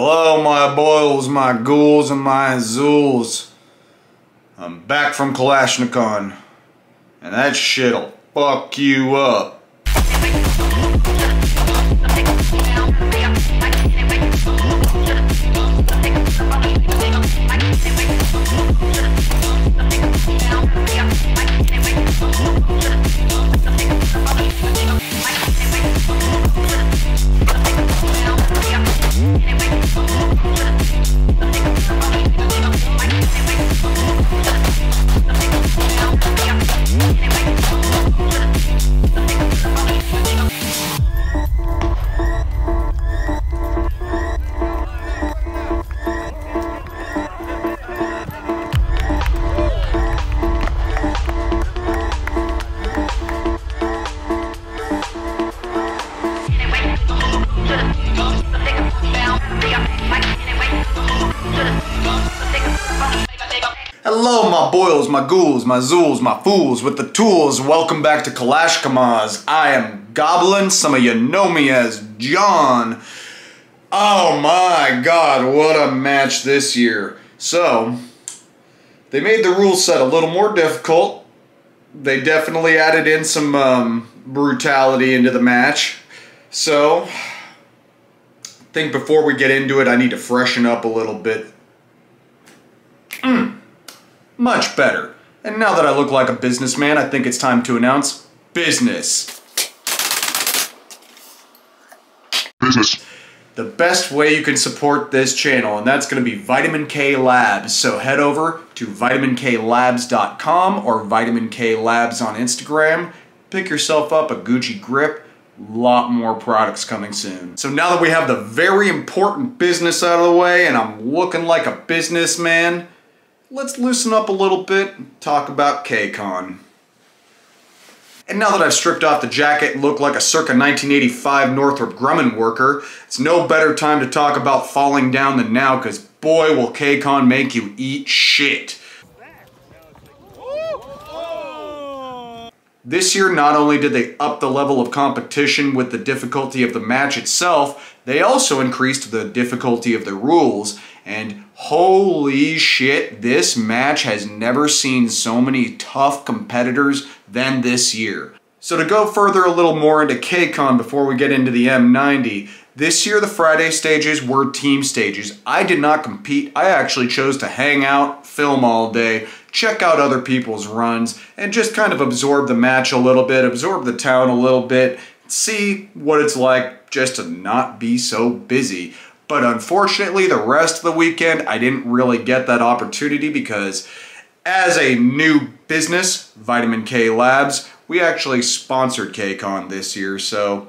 Hello, my boils, my ghouls, and my azools. I'm back from Kalashnicon, and that shit'll fuck you up. My ghouls, my zools, my fools with the tools. Welcome back to Kalash Kamaz. I am Goblin. Some of you know me as John. Oh my god, what a match this year. So, they made the rule set a little more difficult. They definitely added in some um, brutality into the match. So, I think before we get into it, I need to freshen up a little bit. Mm. Much better. And now that I look like a businessman, I think it's time to announce business. Business. The best way you can support this channel, and that's going to be Vitamin K Labs. So head over to vitaminklabs.com or Vitamin K Labs on Instagram. Pick yourself up a Gucci grip. Lot more products coming soon. So now that we have the very important business out of the way and I'm looking like a businessman, let's loosen up a little bit and talk about KCON. And now that I've stripped off the jacket and look like a circa 1985 Northrop Grumman worker, it's no better time to talk about falling down than now because boy will KCON make you eat shit. This year, not only did they up the level of competition with the difficulty of the match itself, they also increased the difficulty of the rules. And holy shit, this match has never seen so many tough competitors than this year. So to go further a little more into KCON before we get into the M90, this year the Friday stages were team stages. I did not compete, I actually chose to hang out, film all day, check out other people's runs, and just kind of absorb the match a little bit, absorb the town a little bit, see what it's like just to not be so busy. But unfortunately, the rest of the weekend, I didn't really get that opportunity because as a new business, Vitamin K Labs, we actually sponsored KCON this year, so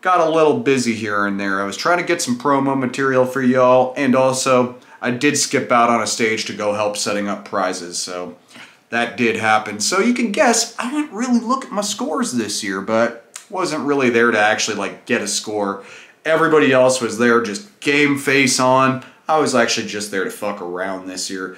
got a little busy here and there. I was trying to get some promo material for y'all, and also I did skip out on a stage to go help setting up prizes, so that did happen. So you can guess, I didn't really look at my scores this year, but wasn't really there to actually like get a score. Everybody else was there just game face on. I was actually just there to fuck around this year.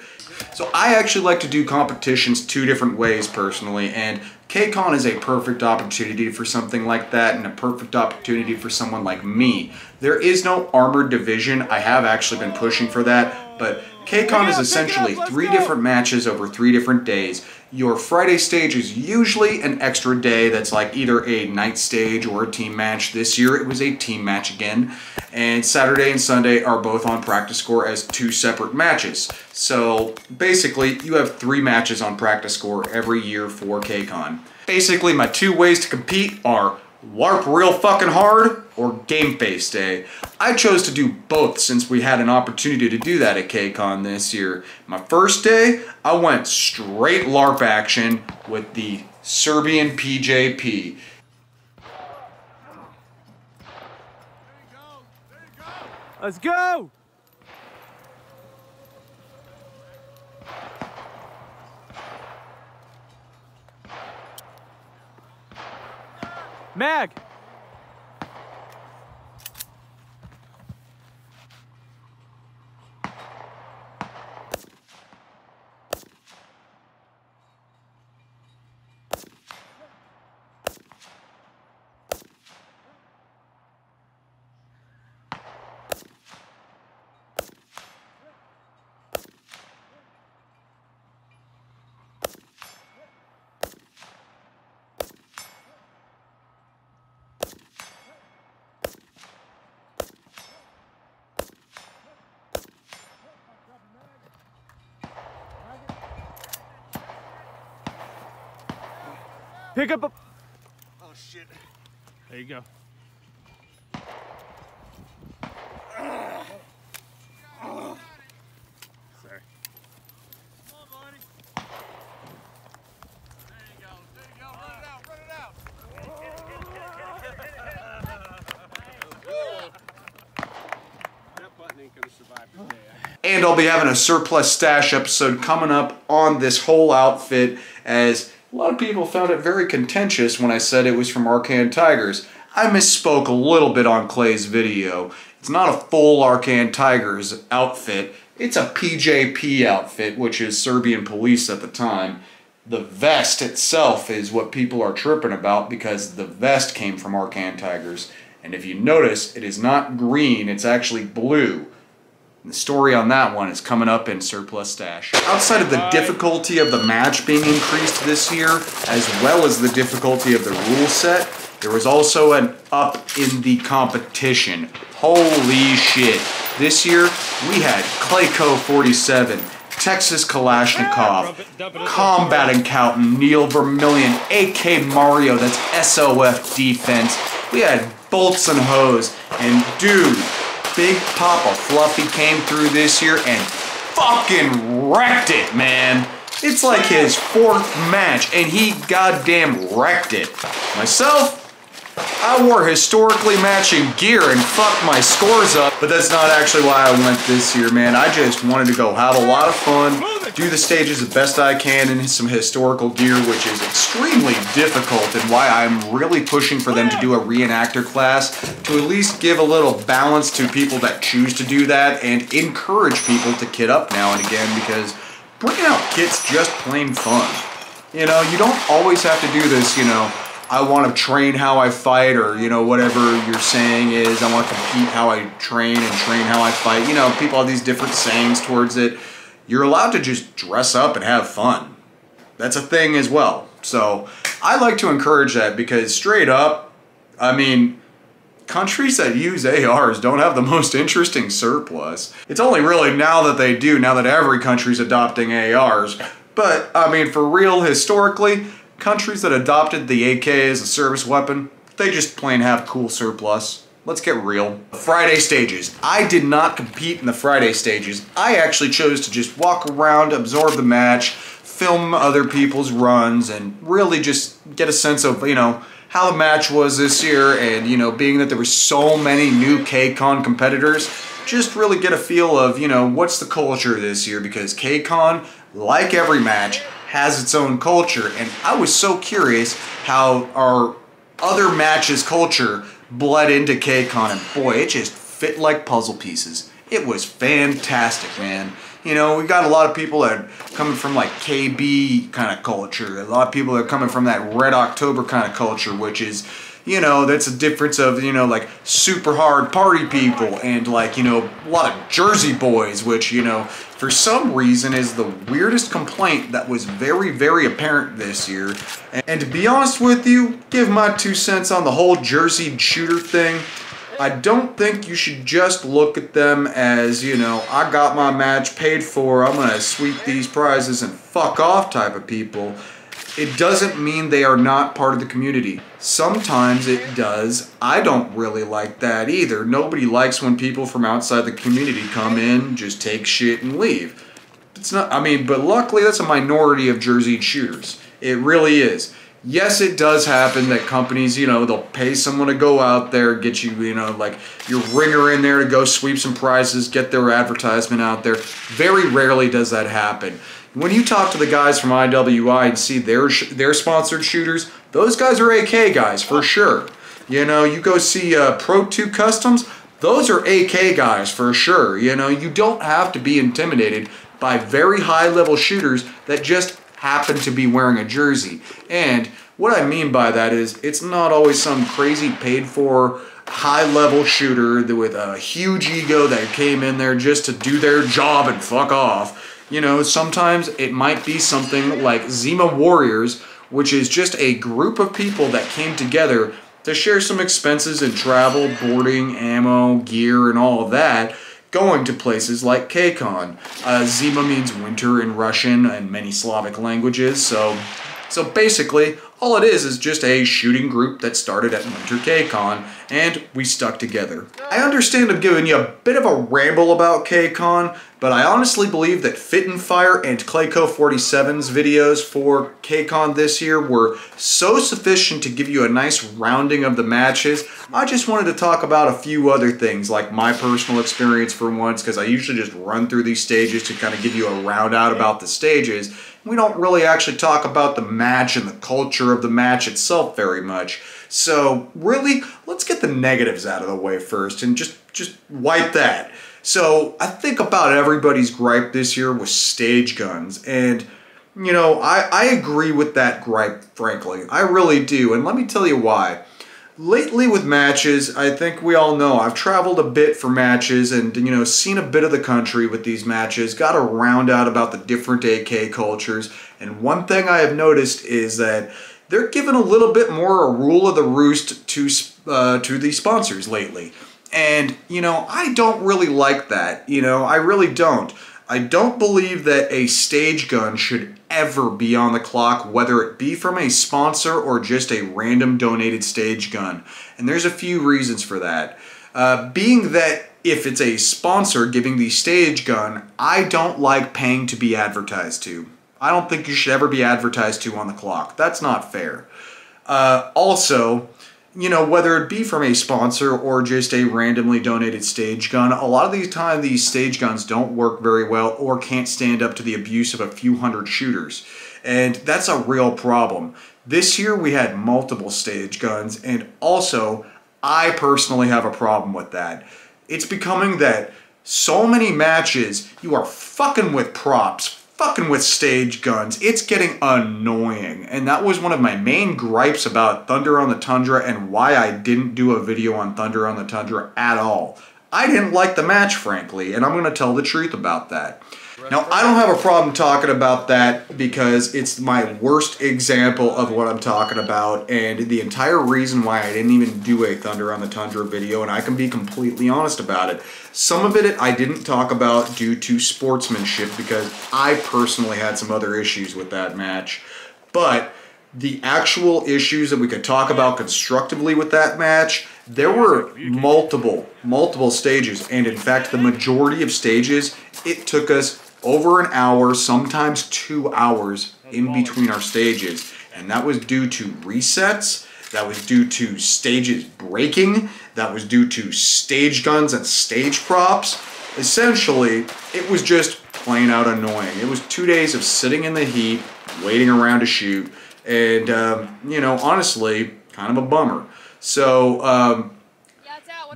So I actually like to do competitions two different ways personally, and KCON is a perfect opportunity for something like that and a perfect opportunity for someone like me. There is no armored division. I have actually been pushing for that, but KCON is essentially three different matches over three different days. Your Friday stage is usually an extra day that's like either a night stage or a team match. This year it was a team match again. And Saturday and Sunday are both on PractiScore as two separate matches. So basically you have three matches on PractiScore every year for KCON. Basically my two ways to compete are LARP real fucking hard or game face day. I chose to do both since we had an opportunity to do that at KCON this year. My first day, I went straight LARP action with the Serbian PJP. Let's go! Mag! Pick up a. Oh shit. There you go. Sorry. Come on, buddy. There you go. There you go. Run it out. Run it out. That button ain't gonna survive today. And I'll be having a surplus stash episode coming up on this whole outfit as a of people found it very contentious when I said it was from Arkan Tigers. I misspoke a little bit on Clay's video. It's not a full Arkan Tigers outfit. It's a PJP outfit, which is Serbian police at the time. The vest itself is what people are tripping about because the vest came from Arkan Tigers. And if you notice, it is not green, it's actually blue. The story on that one is coming up in Surplus Stash. Outside of the difficulty of the match being increased this year, as well as the difficulty of the rule set, there was also an up in the competition. Holy shit. This year, we had Clayco 47, Texas Kalashnikov, Combat Accountant, Neil Vermillion, AK Mario, that's SOF defense. We had Bolts and Hose, and dude, Big Papa Fluffy came through this year and fucking wrecked it, man. It's like his fourth match, and he goddamn wrecked it. Myself, I wore historically matching gear and fucked my scores up, but that's not actually why I went this year, man. I just wanted to go have a lot of fun, do the stages the best I can in some historical gear, which is extremely difficult, and why I'm really pushing for them to do a reenactor class to at least give a little balance to people that choose to do that and encourage people to kit up now and again because bringing out kit's just plain fun. You know, you don't always have to do this, you know, I want to train how I fight, or you know whatever you're saying is I want to compete how I train and train how I fight. You know, people have these different sayings towards it. You're allowed to just dress up and have fun. That's a thing as well. So I like to encourage that because straight up, I mean, countries that use ARs don't have the most interesting surplus. It's only really now that they do, now that every country's adopting ARs. But I mean, for real, historically, countries that adopted the AK as a service weapon, they just plain have cool surplus. Let's get real. Friday stages. I did not compete in the Friday stages. I actually chose to just walk around, absorb the match, film other people's runs, and really just get a sense of, you know, how the match was this year and, you know, being that there were so many new K-Con competitors, just really get a feel of, you know, what's the culture this year because K-Con, like every match, has its own culture, and I was so curious how our other matches culture bled into KCON, and boy, it just fit like puzzle pieces. It was fantastic, man. You know, we got a lot of people that are coming from like KB kind of culture. A lot of people that are coming from that Red October kind of culture, which is, you know, that's a difference of, you know, like super hard party people and like, you know, a lot of Jersey boys, which, you know, for some reason is the weirdest complaint that was very, very apparent this year. And to be honest with you, give my two cents on the whole Jersey shooter thing. I don't think you should just look at them as, you know, I got my match paid for, I'm gonna sweep these prizes and fuck off type of people it doesn't mean they are not part of the community. Sometimes it does. I don't really like that either. Nobody likes when people from outside the community come in, just take shit and leave. It's not, I mean, but luckily that's a minority of Jersey shooters. It really is. Yes, it does happen that companies, you know, they'll pay someone to go out there, get you, you know, like your ringer in there to go sweep some prizes, get their advertisement out there. Very rarely does that happen. When you talk to the guys from IWI and see their their sponsored shooters, those guys are AK guys for sure. You know, you go see uh, Pro 2 Customs, those are AK guys for sure. You know, you don't have to be intimidated by very high level shooters that just happen to be wearing a jersey. And what I mean by that is it's not always some crazy paid for high level shooter with a huge ego that came in there just to do their job and fuck off. You know, sometimes it might be something like Zima Warriors, which is just a group of people that came together to share some expenses in travel, boarding, ammo, gear, and all of that, going to places like KCON. Uh, Zima means winter in Russian and many Slavic languages, so So basically, all it is is just a shooting group that started at Winter KCON, and we stuck together. I understand I'm giving you a bit of a ramble about KCON, but I honestly believe that Fit and Fire and Clayco 47's videos for KCON this year were so sufficient to give you a nice rounding of the matches. I just wanted to talk about a few other things, like my personal experience for once, because I usually just run through these stages to kind of give you a round out about the stages we don't really actually talk about the match and the culture of the match itself very much. So really, let's get the negatives out of the way first and just, just wipe that. So I think about everybody's gripe this year with stage guns. And, you know, I, I agree with that gripe, frankly. I really do. And let me tell you why. Lately with matches, I think we all know I've traveled a bit for matches and you know seen a bit of the country with these matches, got a round out about the different AK cultures, and one thing I have noticed is that they're giving a little bit more a rule of the roost to uh, to the sponsors lately. And you know, I don't really like that. You know, I really don't. I don't believe that a stage gun should ever be on the clock, whether it be from a sponsor or just a random donated stage gun. And there's a few reasons for that. Uh, being that if it's a sponsor giving the stage gun, I don't like paying to be advertised to. I don't think you should ever be advertised to on the clock. That's not fair. Uh, also, you know, whether it be from a sponsor or just a randomly donated stage gun, a lot of these time these stage guns don't work very well or can't stand up to the abuse of a few hundred shooters. And that's a real problem. This year we had multiple stage guns and also I personally have a problem with that. It's becoming that so many matches you are fucking with props, fucking with stage guns. It's getting annoying. And that was one of my main gripes about Thunder on the Tundra and why I didn't do a video on Thunder on the Tundra at all. I didn't like the match, frankly, and I'm going to tell the truth about that. Now, I don't have a problem talking about that because it's my worst example of what I'm talking about and the entire reason why I didn't even do a Thunder on the Tundra video, and I can be completely honest about it. Some of it I didn't talk about due to sportsmanship because I personally had some other issues with that match. But the actual issues that we could talk about constructively with that match, there were multiple, multiple stages. And in fact, the majority of stages, it took us over an hour, sometimes two hours in between our stages. And that was due to resets, that was due to stages breaking, that was due to stage guns and stage props. Essentially, it was just plain out annoying. It was two days of sitting in the heat, waiting around to shoot, and, um, you know, honestly, kind of a bummer. So, um,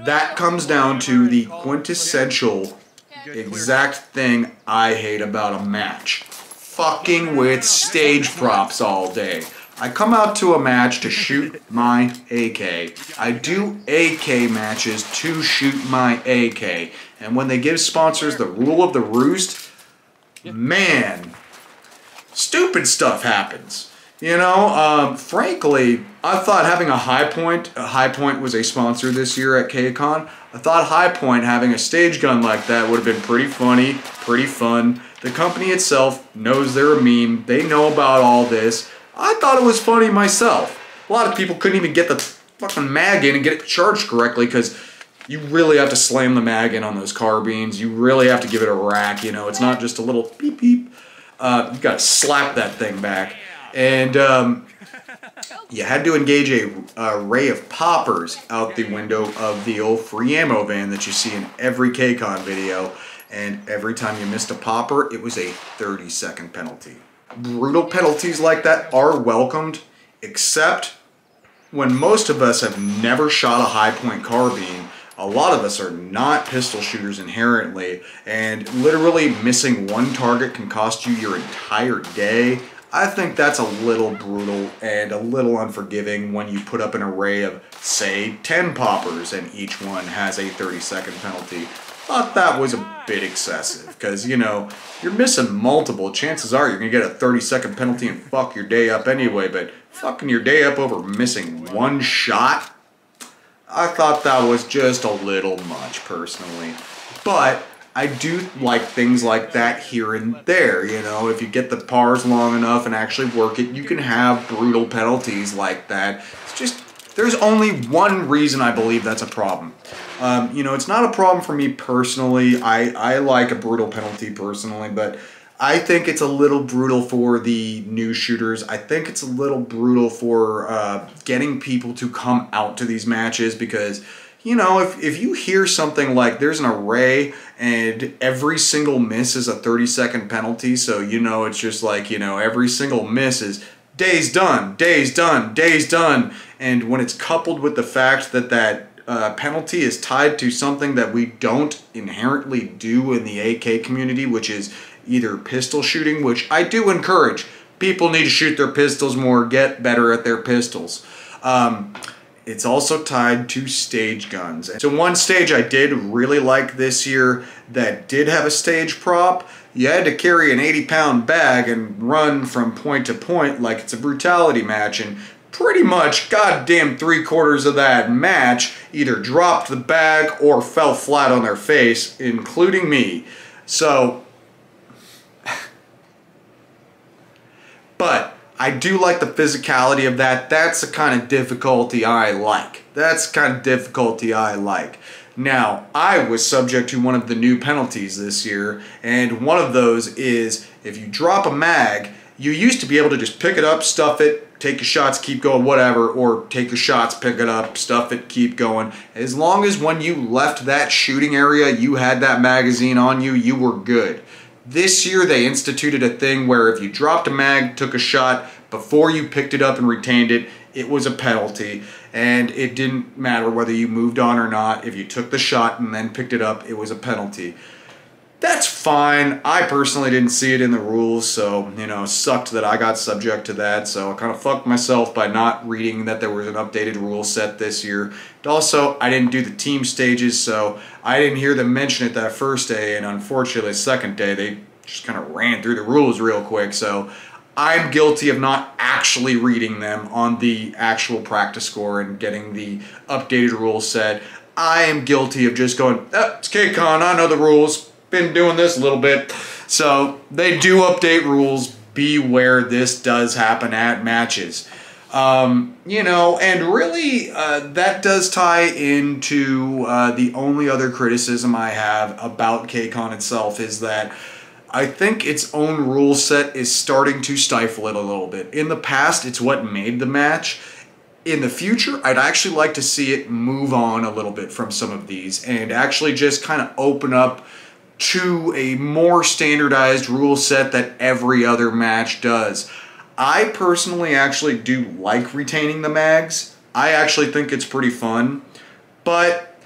that comes down to the quintessential exact thing I hate about a match. Fucking with stage props all day. I come out to a match to shoot my AK. I do AK matches to shoot my AK. And when they give sponsors the rule of the roost, man, stupid stuff happens. You know, um, frankly, I thought having a high point, a Hi-Point was a sponsor this year at KCON. I thought Hi-Point having a stage gun like that would have been pretty funny, pretty fun. The company itself knows they're a meme. They know about all this. I thought it was funny myself. A lot of people couldn't even get the fucking mag in and get it charged correctly because you really have to slam the mag in on those carbines. You really have to give it a rack, you know. It's not just a little beep beep. Uh, you got to slap that thing back. And um, you had to engage a, a, array of poppers out the window of the old free ammo van that you see in every KCON video. And every time you missed a popper, it was a 30 second penalty. Brutal penalties like that are welcomed, except when most of us have never shot a Hi-Point carbine a lot of us are not pistol shooters inherently, and literally missing one target can cost you your entire day I think that's a little brutal and a little unforgiving when you put up an array of, say, 10 poppers and each one has a 30 second penalty. Thought that was a bit excessive because, you know, you're missing multiple. Chances are you're going to get a 30 second penalty and fuck your day up anyway, but fucking your day up over missing one shot? I thought that was just a little much personally. But I do like things like that here and there. You know, if you get the pars long enough and actually work it, you can have brutal penalties like that. It's just, there's only one reason I believe that's a problem. Um, you know, it's not a problem for me personally. I, I like a brutal penalty personally, but I think it's a little brutal for the new shooters. I think it's a little brutal for uh, getting people to come out to these matches because you know, if, if you hear something like there's an array and every single miss is a 30 second penalty, so you know it's just like, you know, every single miss is days done, days done, days done. And when it's coupled with the fact that that uh, penalty is tied to something that we don't inherently do in the AK community, which is either pistol shooting, which I do encourage. People need to shoot their pistols more, get better at their pistols. Um, it's also tied to stage guns. So one stage I did really like this year that did have a stage prop, you had to carry an 80 pound bag and run from point to point like it's a brutality match and pretty much goddamn three quarters of that match either dropped the bag or fell flat on their face, including me. So, but I do like the physicality of that. That's the kind of difficulty I like. That's the kind of difficulty I like. Now, I was subject to one of the new penalties this year, and one of those is if you drop a mag, you used to be able to just pick it up, stuff it, take your shots, keep going, whatever, or take your shots, pick it up, stuff it, keep going. As long as when you left that shooting area, you had that magazine on you, you were good. This year they instituted a thing where if you dropped a mag, took a shot, before you picked it up and retained it, it was a penalty. And it didn't matter whether you moved on or not. If you took the shot and then picked it up, it was a penalty. That's fine. I personally didn't see it in the rules, so, you know, sucked that I got subject to that. So I kind of fucked myself by not reading that there was an updated rule set this year. Also, I didn't do the team stages, so I didn't hear them mention it that first day, and unfortunately, second day, they just kind of ran through the rules real quick. So I'm guilty of not actually reading them on the actual PractiScore and getting the updated rules set. I am guilty of just going, oh, it's KCON, I know the rules been doing this a little bit. So they do update rules. Beware this does happen at matches. Um, you know, and really uh, that does tie into uh, the only other criticism I have about KCON itself is that I think its own rule set is starting to stifle it a little bit. In the past, it's what made the match. In the future, I'd actually like to see it move on a little bit from some of these and actually just kind of open up to a more standardized rule set that every other match does. I personally actually do like retaining the mags. I actually think it's pretty fun, but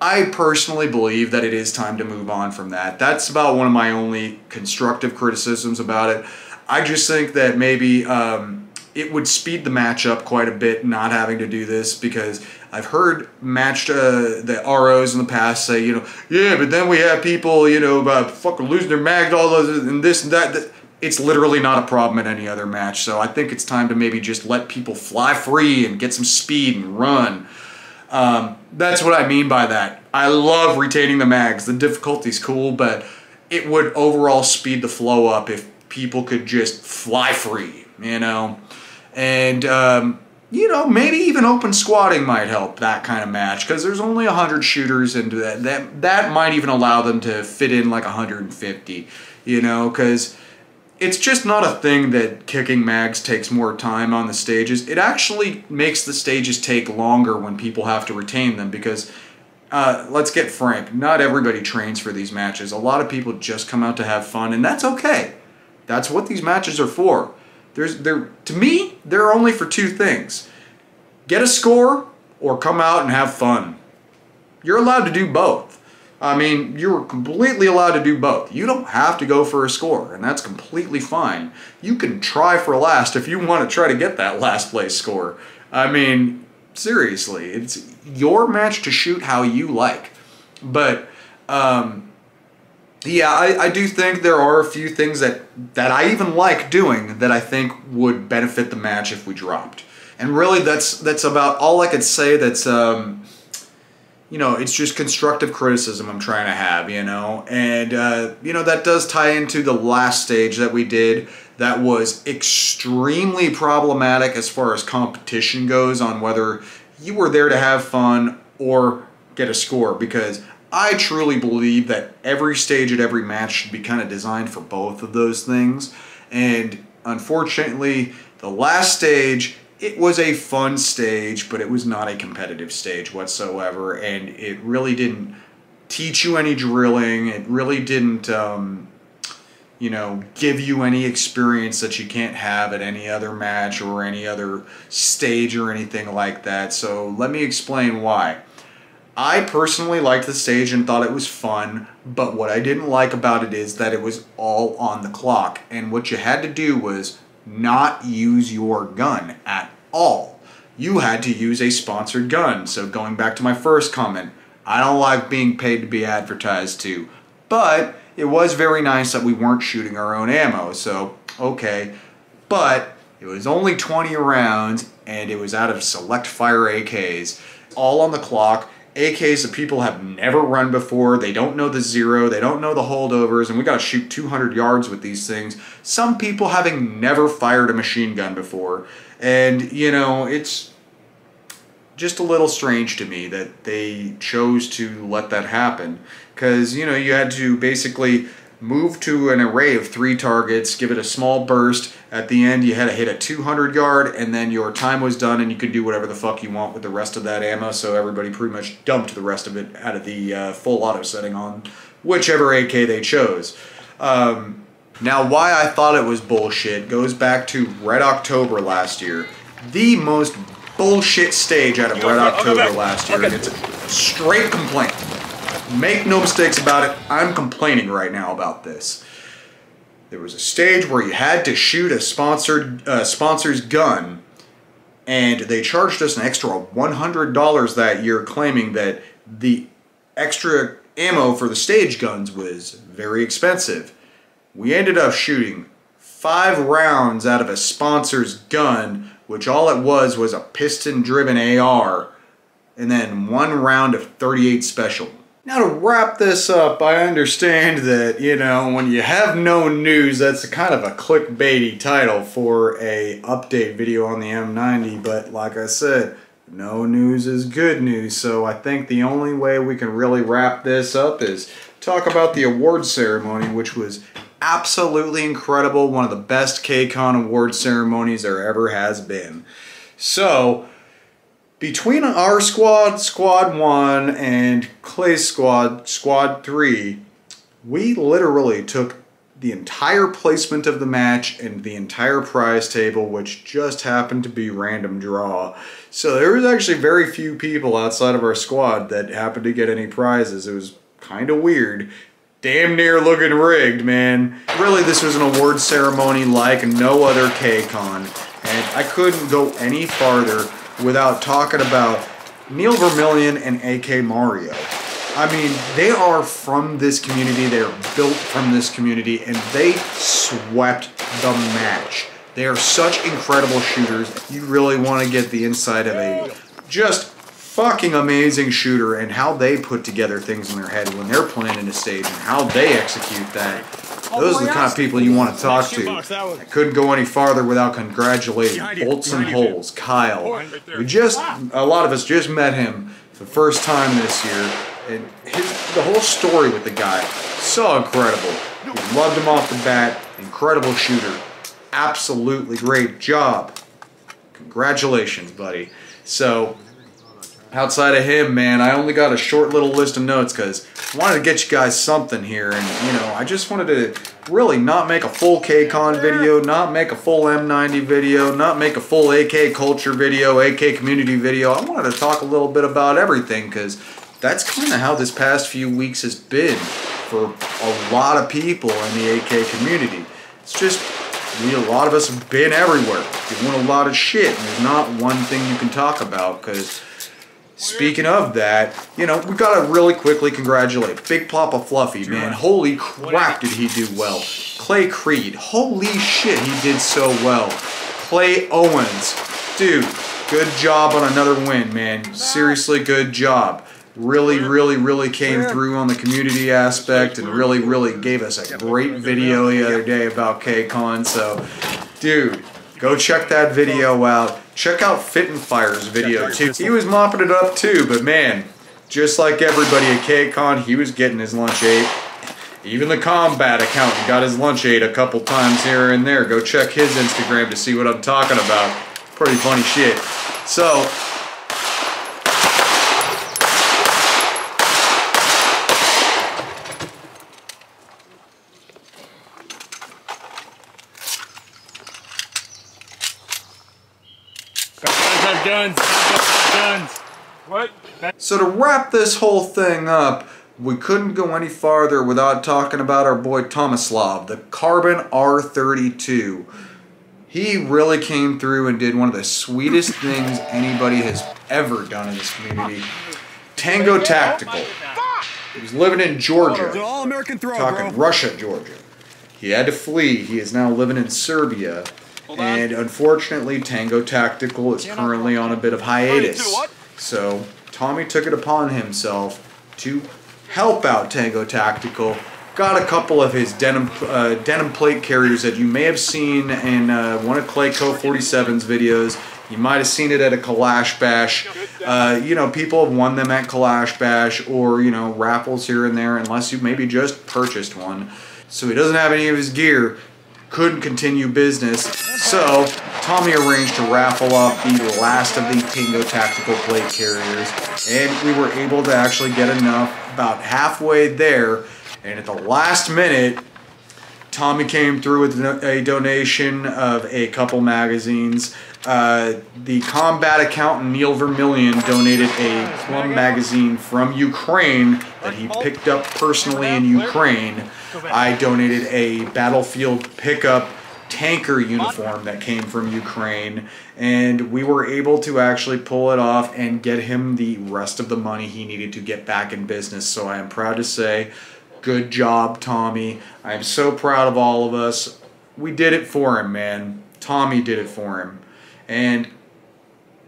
I personally believe that it is time to move on from that. That's about one of my only constructive criticisms about it. I just think that maybe um, it would speed the match up quite a bit not having to do this because I've heard matched uh, the ROs in the past say, you know, yeah, but then we have people, you know, about fucking losing their mags, all those, and this and that. It's literally not a problem in any other match. So I think it's time to maybe just let people fly free and get some speed and run. Um, that's what I mean by that. I love retaining the mags. The difficulty's cool, but it would overall speed the flow up if people could just fly free, you know? And um, you know, maybe even open squadding might help that kind of match because there's only 100 shooters and that, that that might even allow them to fit in like 150, you know, because it's just not a thing that kicking mags takes more time on the stages. It actually makes the stages take longer when people have to retain them because uh, let's get frank, not everybody trains for these matches. A lot of people just come out to have fun and that's okay. That's what these matches are for. There's there to me, they're only for two things. Get a score or come out and have fun. You're allowed to do both. I mean, you're completely allowed to do both. You don't have to go for a score, and that's completely fine. You can try for last if you want to try to get that last place score. I mean, seriously, it's your match to shoot how you like. But um, yeah, I, I do think there are a few things that, that I even like doing that I think would benefit the match if we dropped. And really, that's that's about all I could say. That's um, you know, it's just constructive criticism I'm trying to have, you know, and uh, you know that does tie into the last stage that we did. That was extremely problematic as far as competition goes on whether you were there to have fun or get a score because I truly believe that every stage at every match should be kind of designed for both of those things. And unfortunately, the last stage, it was a fun stage, but it was not a competitive stage whatsoever. And it really didn't teach you any drilling. It really didn't, um, you know, give you any experience that you can't have at any other match or any other stage or anything like that. So let me explain why. I personally liked the stage and thought it was fun, but what I didn't like about it is that it was all on the clock. And what you had to do was not use your gun at all. You had to use a sponsored gun. So going back to my first comment, I don't like being paid to be advertised to. But it was very nice that we weren't shooting our own ammo. So, okay. But it was only 20 rounds and it was out of select fire AKs. All on the clock AKs that people have never run before. They don't know the zero. They don't know the holdovers. And we got to shoot 200 yards with these things. Some people having never fired a machine gun before. And, you know, it's just a little strange to me that they chose to let that happen. Because, you know, you had to basically move to an array of three targets, give it a small burst. At the end, you had to hit a 200 yard, and then your time was done, and you could do whatever the fuck you want with the rest of that ammo. So everybody pretty much dumped the rest of it out of the uh, full auto setting on whichever AK they chose. Um, now, why I thought it was bullshit goes back to Red October last year. The most bullshit stage out of Red October last year, and it's a straight complaint. Make no mistakes about it, I'm complaining right now about this. There was a stage where you had to shoot a sponsored uh, sponsor's gun, and they charged us an extra $100 that year, claiming that the extra ammo for the stage guns was very expensive. We ended up shooting five rounds out of a sponsor's gun, which all it was was a piston-driven AR, and then one round of 38 special. Now to wrap this up, I understand that, you know, when you have no news, that's a kind of a clickbaity title for a update video on the M90, but like I said, no news is good news, so I think the only way we can really wrap this up is talk about the award ceremony, which was absolutely incredible, one of the best KCON award ceremonies there ever has been. So, between our squad, Squad 1, and Clay's squad, Squad 3, we literally took the entire placement of the match and the entire prize table, which just happened to be random draw. So there was actually very few people outside of our squad that happened to get any prizes. It was kind of weird. Damn near looking rigged, man. Really, this was an award ceremony like no other KCON, and I couldn't go any farther without talking about Neil Vermillion and AK Mario. I mean, they are from this community, they are built from this community, and they swept the match. They are such incredible shooters. You really want to get the inside of a just fucking amazing shooter and how they put together things in their head when they're planning a stage and how they execute that. Those are the kind of people you want to talk to. I couldn't go any farther without congratulating Bolts and Holes, Kyle. We just, a lot of us just met him for the first time this year, and his, the whole story with the guy, so incredible. We loved him off the bat, incredible shooter, absolutely great job. Congratulations, buddy. So, outside of him, man, I only got a short little list of notes because I wanted to get you guys something here. And, you know, I just wanted to really not make a full KCON video, not make a full M90 video, not make a full AK culture video, AK community video. I wanted to talk a little bit about everything because that's kind of how this past few weeks has been for a lot of people in the AK community. It's just, we, a lot of us have been everywhere, doing a lot of shit, and there's not one thing you can talk about because Speaking of that, you know, we gotta really quickly congratulate Big Papa Fluffy, man. Holy crap, did he do well. Clay Creed, holy shit, he did so well. Clay Owens, dude, good job on another win, man. Seriously, good job. really, really, really came through on the community aspect and really, really gave us a great video the other day about KCON. So, dude, go check that video out. Check out Fit and Fire's video too. He was mopping it up too, but man, just like everybody at KCON, he was getting his lunch ate. Even the combat accountant got his lunch ate a couple times here and there. Go check his Instagram to see what I'm talking about. Pretty funny shit. So, Guys have guns. Guns. What? So to wrap this whole thing up, we couldn't go any farther without talking about our boy Tomislav, the Carbon R32. He really came through and did one of the sweetest things anybody has ever done in this community. Tango Tactical. He was living in Georgia. All American throw, talking bro. Russia, Georgia. He had to flee. He is now living in Serbia. And unfortunately, Tango Tactical is currently on a bit of hiatus. So Tommy took it upon himself to help out Tango Tactical. Got a couple of his denim uh, denim plate carriers that you may have seen in uh, one of Clayco 47's videos. You might have seen it at a Kalash Bash. Uh, you know, people have won them at Kalash Bash or, you know, raffles here and there, unless you maybe just purchased one. So he doesn't have any of his gear, couldn't continue business. So Tommy arranged to raffle off the last of the Tango Tactical plate carriers, and we were able to actually get enough about halfway there. And at the last minute, Tommy came through with a donation of a couple magazines. Uh, the combat accountant Neil Vermillion donated a Plum magazine from Ukraine that he picked up personally in Ukraine. I donated a battlefield pickup tanker uniform that came from Ukraine, and we were able to actually pull it off and get him the rest of the money he needed to get back in business. So I am proud to say, good job, Tommy. I am so proud of all of us. We did it for him, man. Tommy did it for him. And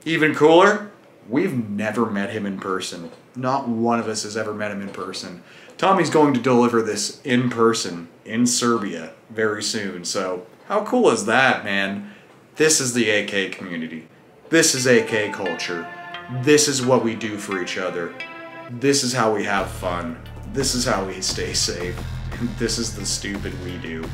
even cooler, we've never met him in person. Not one of us has ever met him in person. Tommy's going to deliver this in person in Serbia very soon. So, how cool is that, man? This is the AK community. This is AK culture. This is what we do for each other. This is how we have fun. This is how we stay safe. This is the stupid we do.